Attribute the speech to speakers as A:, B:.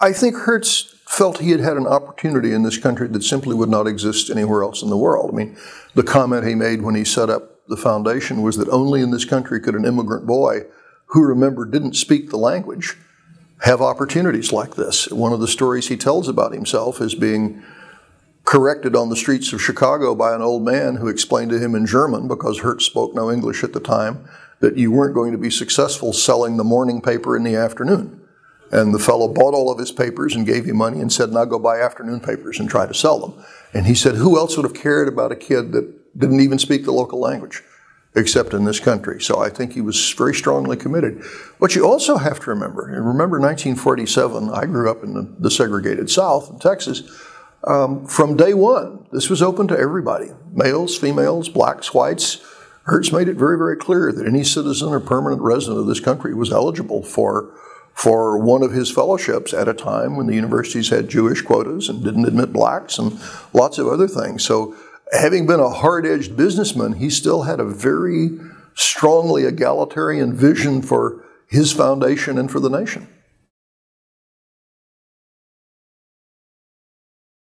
A: I think Hertz felt he had had an opportunity in this country that simply would not exist anywhere else in the world. I mean, the comment he made when he set up the foundation was that only in this country could an immigrant boy who, remember, didn't speak the language have opportunities like this. One of the stories he tells about himself is being corrected on the streets of Chicago by an old man who explained to him in German, because Hertz spoke no English at the time, that you weren't going to be successful selling the morning paper in the afternoon. And the fellow bought all of his papers and gave him money and said, now go buy afternoon papers and try to sell them. And he said, who else would have cared about a kid that didn't even speak the local language? except in this country. So I think he was very strongly committed. But you also have to remember, and remember 1947, I grew up in the, the segregated South in Texas. Um, from day one, this was open to everybody males, females, blacks, whites. Hertz made it very, very clear that any citizen or permanent resident of this country was eligible for, for one of his fellowships at a time when the universities had Jewish quotas and didn't admit blacks and lots of other things. So having been a hard edged businessman, he still had a very strongly egalitarian vision for his foundation and for the nation.